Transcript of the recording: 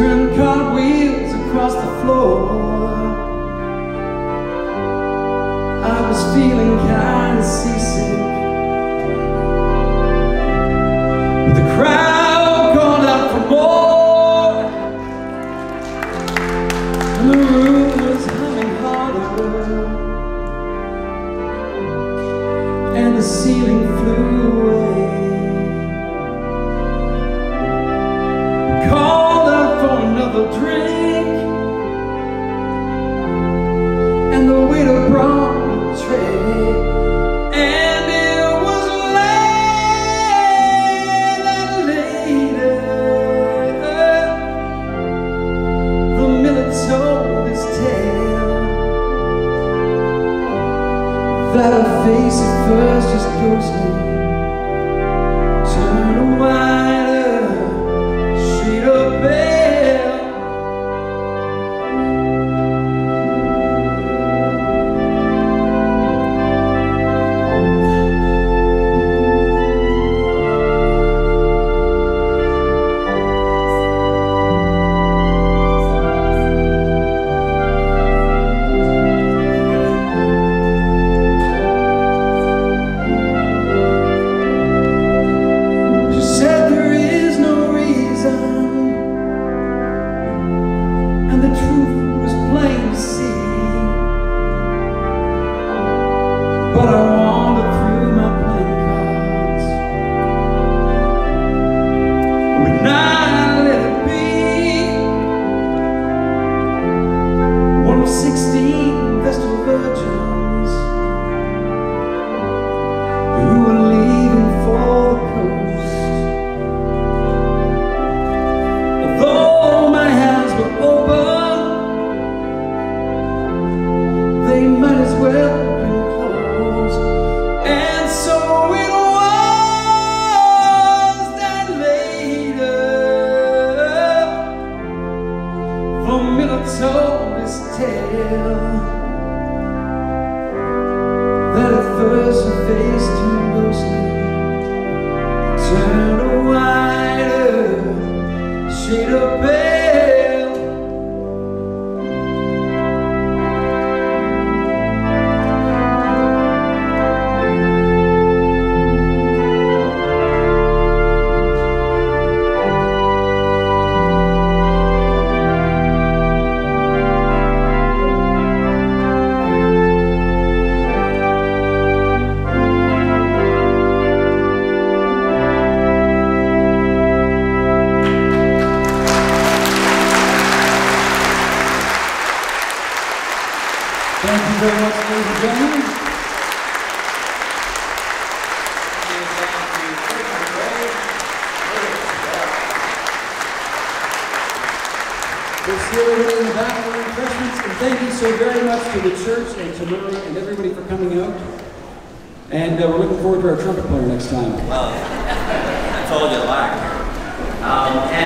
turn cartwheels across the floor. I was feeling kind of seasick. But the crowd called out for more. And the room was humming harder. And the ceiling that her face at first just ghostly turned told his tale that at first her face turned ghostly, very much, ladies and gentlemen. See everybody in the back for refreshments, and thank you so very much to the church and to Murray and everybody for coming out. And uh, we're looking forward to our trumpet player next time. Well, that's all you lack. Um, and